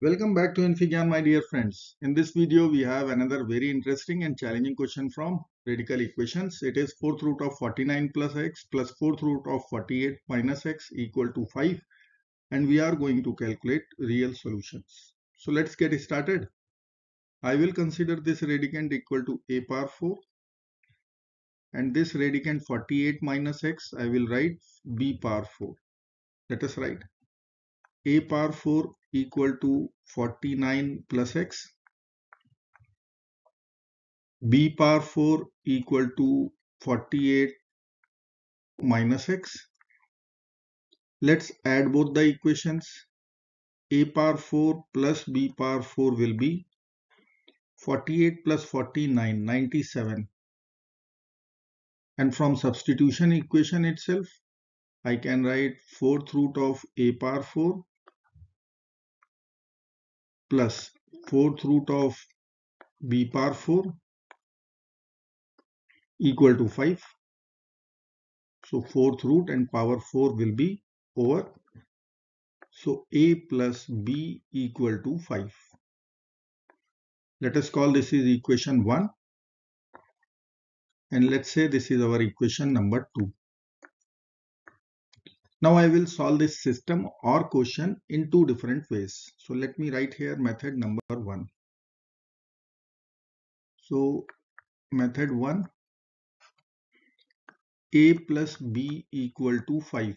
Welcome back to infyGyan, my dear friends. In this video, we have another very interesting and challenging question from radical equations. It is 4th root of 49 plus x plus 4th root of 48 minus x equal to 5. And we are going to calculate real solutions. So let's get started. I will consider this radicand equal to a power 4. And this radicand 48 minus x, I will write b power 4. Let us write a power 4 equal to 49 plus x. B power 4 equal to 48 minus x. Let's add both the equations. A power 4 plus b power 4 will be 48 plus 49 97 and from substitution equation itself I can write fourth root of a power 4 plus fourth root of b power 4 equal to 5. So fourth root and power 4 will be over. So a plus b equal to 5. Let us call this is equation 1 and let's say this is our equation number 2. Now I will solve this system or question in two different ways. So let me write here method number one. So method one a plus b equal to 5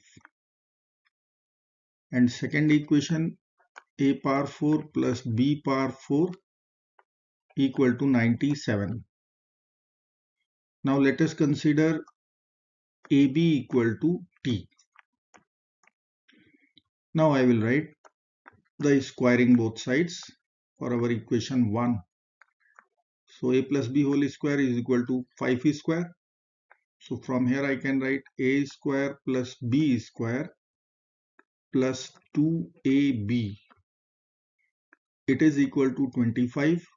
and second equation a power 4 plus b power 4 equal to 97. Now let us consider ab equal to t. Now I will write the squaring both sides for our equation 1. So a plus b whole square is equal to 5 square. So from here I can write a square plus b square plus 2ab. It is equal to 25.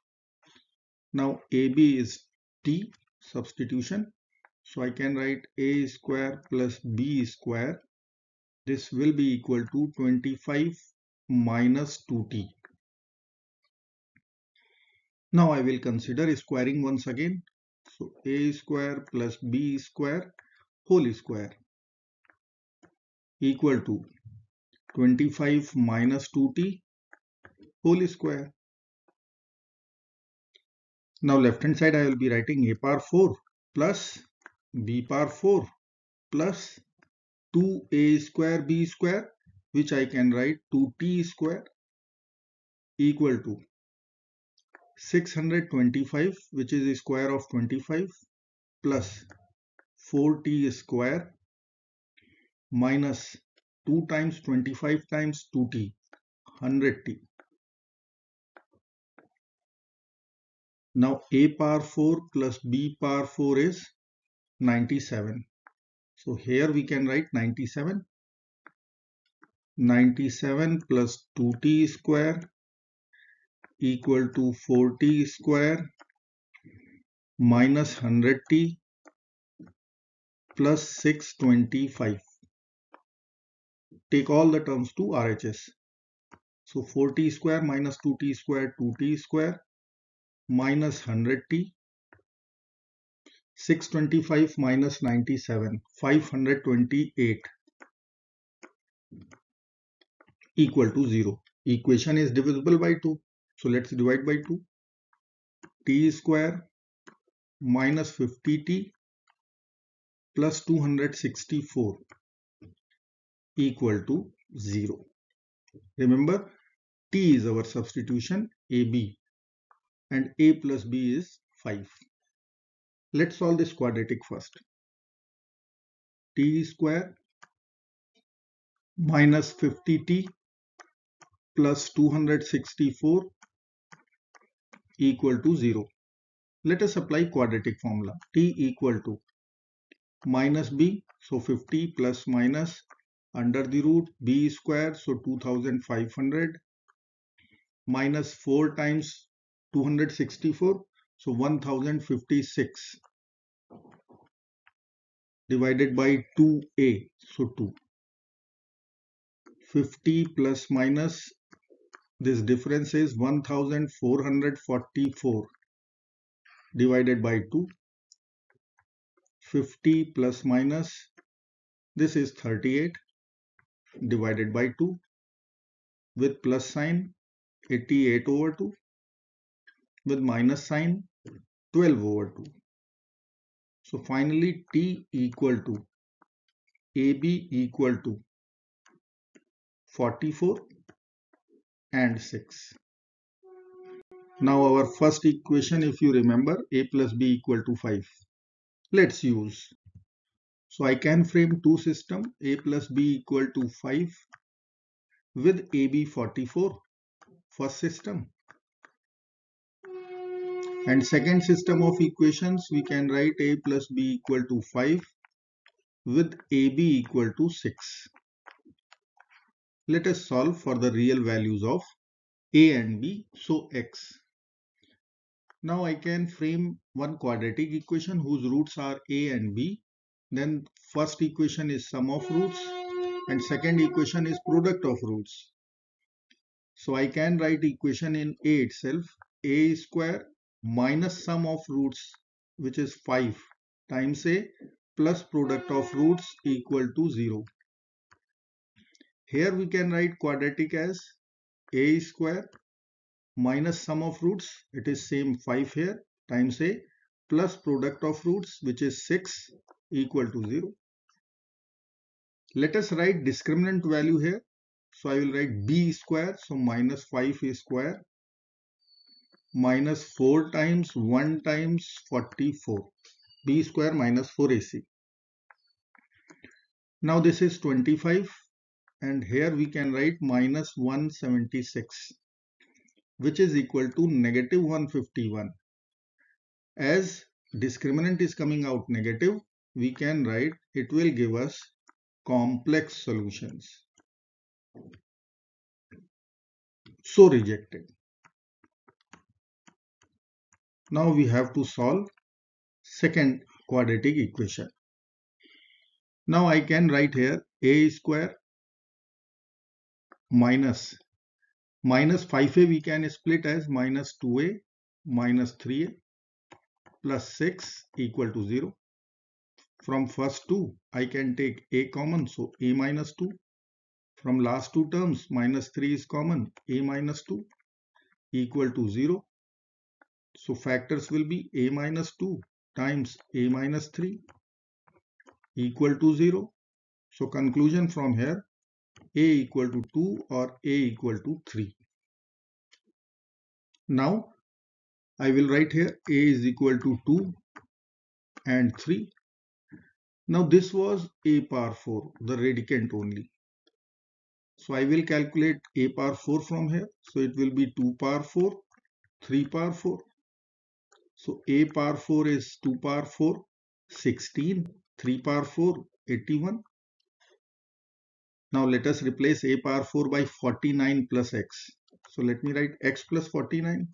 Now ab is t substitution. So I can write a square plus b square this will be equal to 25 minus 2t. Now I will consider squaring once again. So a square plus b square whole square equal to 25 minus 2t whole square. Now left hand side I will be writing a power 4 plus b power 4 plus 2a square b square which I can write 2t square equal to 625 which is the square of 25 plus 4t square minus 2 times 25 times 2t 100t. Now a power 4 plus b power 4 is 97. So here we can write 97. 97 plus 2t square equal to 4t square minus 100t plus 625. Take all the terms to RHS. So 4t square minus 2t square 2t square minus 100t 625 minus 97 528 equal to 0 equation is divisible by 2 so let's divide by 2 t square minus 50t plus 264 equal to 0 remember t is our substitution ab and a plus b is 5 Let's solve this quadratic first. t square minus 50t plus 264 equal to 0. Let us apply quadratic formula. t equal to minus b, so 50 plus minus under the root b square, so 2500 minus 4 times 264, so 1056 divided by 2a. So 2. 50 plus minus this difference is 1444 divided by 2 50 plus minus this is 38 divided by 2 with plus sign 88 over 2 with minus sign 12 over 2 so finally t equal to ab equal to 44 and 6 now our first equation if you remember a plus b equal to 5 let's use. So I can frame two system a plus b equal to 5 with ab 44 first system and second system of equations we can write a plus b equal to 5 with ab equal to 6 let us solve for the real values of a and b so x now I can frame one quadratic equation whose roots are a and b. Then first equation is sum of roots and second equation is product of roots. So I can write equation in a itself a square minus sum of roots which is 5 times a plus product of roots equal to 0. Here we can write quadratic as a square minus sum of roots it is same 5 here times a plus product of roots which is 6 equal to 0 let us write discriminant value here so i will write b square so minus 5 a square minus 4 times 1 times 44 b square minus 4ac now this is 25 and here we can write minus 176 which is equal to negative 151. As discriminant is coming out negative, we can write it will give us complex solutions. So rejected. Now we have to solve second quadratic equation. Now I can write here a square minus minus 5a we can split as minus 2a minus 3a plus 6 equal to 0. From first two, I can take a common, so a minus 2. From last two terms, minus 3 is common, a minus 2 equal to 0. So factors will be a minus 2 times a minus 3 equal to 0. So conclusion from here, a equal to 2 or a equal to 3. Now I will write here a is equal to 2 and 3. Now this was a power 4, the radicand only. So I will calculate a power 4 from here. So it will be 2 power 4, 3 power 4. So a power 4 is 2 power 4, 16, 3 power 4, 81. Now let us replace a power 4 by 49 plus x. So let me write x plus 49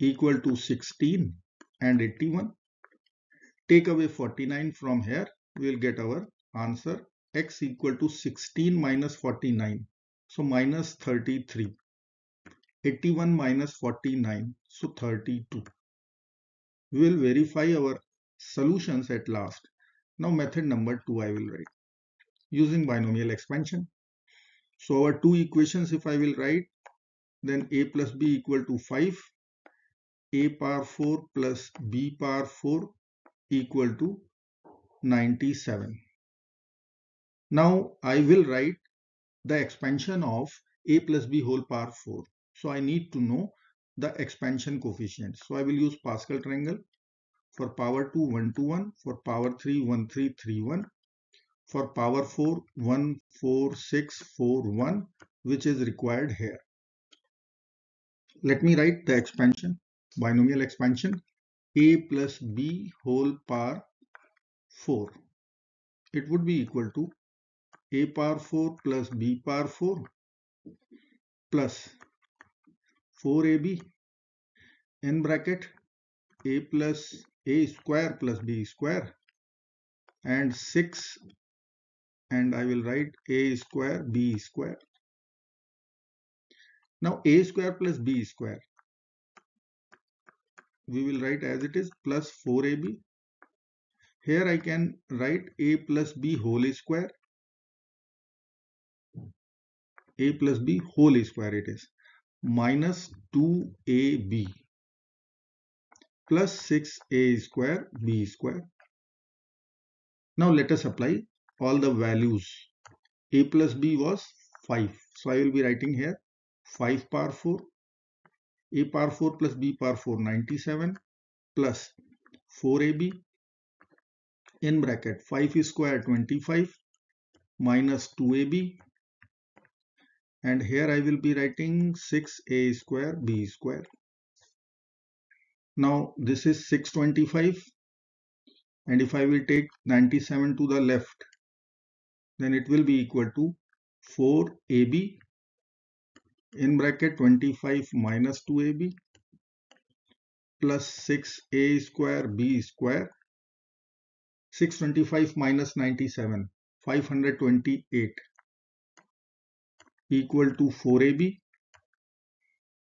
equal to 16 and 81. Take away 49 from here. We will get our answer x equal to 16 minus 49. So minus 33. 81 minus 49. So 32. We will verify our solutions at last. Now method number 2 I will write using binomial expansion. So our two equations if I will write then a plus b equal to 5 a power 4 plus b power 4 equal to 97. Now I will write the expansion of a plus b whole power 4. So I need to know the expansion coefficient. So I will use Pascal triangle for power 2 1 to 1, for power 3 1 3 3 1, for power 4 1 4 6 4 1 which is required here let me write the expansion binomial expansion a plus b whole power 4 it would be equal to a power 4 plus b power 4 plus 4ab in bracket a plus a square plus b square and 6 and I will write a square b square. Now a square plus b square. We will write as it is plus 4ab. Here I can write a plus b whole square. a plus b whole square it is minus 2ab plus 6a square b square. Now let us apply all the values. a plus b was 5. So I will be writing here 5 power 4. a power 4 plus b power 4 97 plus 4ab in bracket 5 square 25 minus 2ab and here I will be writing 6a square b square. Now this is 625 and if I will take 97 to the left then it will be equal to 4AB in bracket 25 minus 2AB plus 6A square B square. 625 minus 97 528 equal to 4AB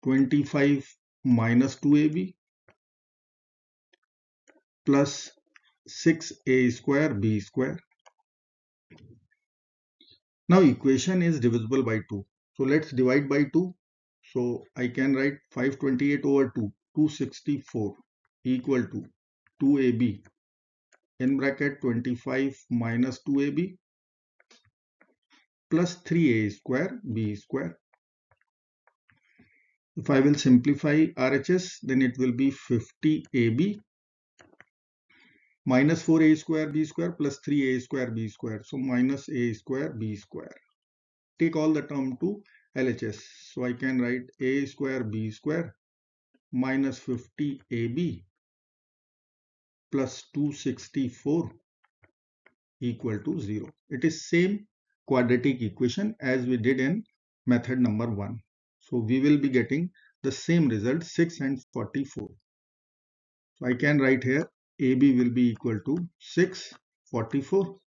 25 minus 2AB plus 6a square b square. Now equation is divisible by 2. So let's divide by 2. So I can write 528 over 2, 264 equal to 2ab in bracket 25 minus 2ab plus 3a square b square. If I will simplify RHS then it will be 50ab minus 4a square b square plus 3a square b square. So minus a square b square. Take all the term to LHS. So I can write a square b square minus 50ab plus 264 equal to 0. It is same quadratic equation as we did in method number 1. So we will be getting the same result 6 and 44. So I can write here AB will be equal to 6, 44.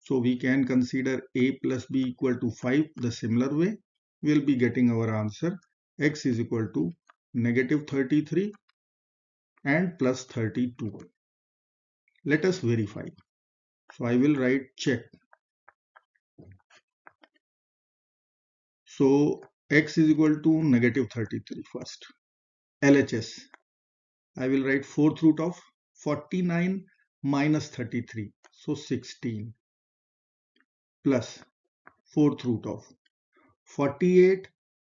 So we can consider A plus B equal to 5 the similar way. We'll be getting our answer x is equal to negative 33 and plus 32. Let us verify. So I will write check. So x is equal to negative 33 first. LHS. I will write fourth root of 49 minus 33 so 16 plus fourth root of 48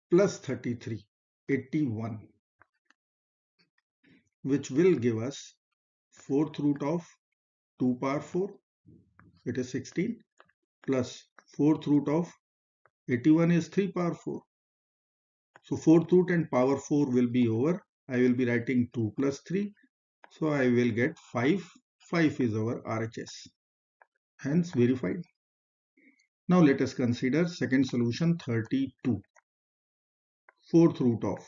plus 33 81 which will give us fourth root of 2 power 4 it is 16 plus fourth root of 81 is 3 power 4 so fourth root and power 4 will be over I will be writing 2 plus 3 so I will get 5. 5 is our RHS. Hence verified. Now let us consider second solution 32. Fourth root of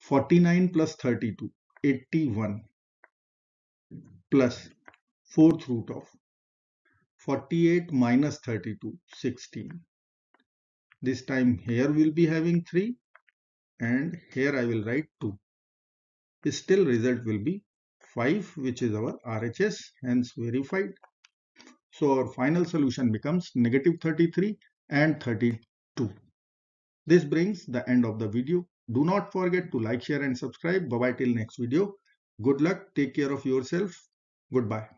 49 plus 32 81 plus fourth root of 48 minus 32 16 this time here we'll be having 3 and here I will write 2 still result will be 5 which is our RHS hence verified. So our final solution becomes negative 33 and 32. This brings the end of the video. Do not forget to like, share and subscribe. Bye bye till next video. Good luck. Take care of yourself. Goodbye.